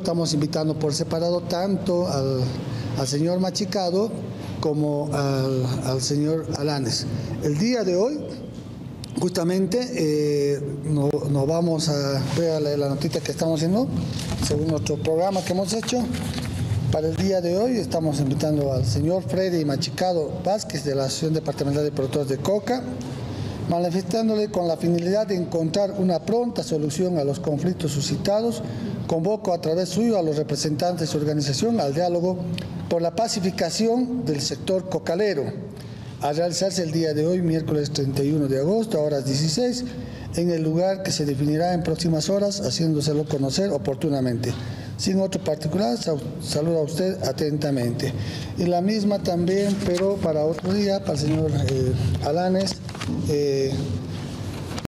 Estamos invitando por separado tanto al, señor Machicado como al, señor Alanes. El día de hoy, justamente, eh, nos no vamos a ver la, la notita que estamos haciendo, según nuestro programa que hemos hecho. Para el día de hoy estamos invitando al señor Freddy Machicado Vázquez de la Asociación Departamental de Productores de Coca, manifestándole con la finalidad de encontrar una pronta solución a los conflictos suscitados, convoco a través suyo a los representantes de su organización al diálogo por la pacificación del sector cocalero, a realizarse el día de hoy, miércoles 31 de agosto, a horas 16, en el lugar que se definirá en próximas horas, haciéndoselo conocer oportunamente. Sin otro particular, saludo a usted atentamente. Y la misma también, pero para otro día, para el señor eh, Alanes, eh,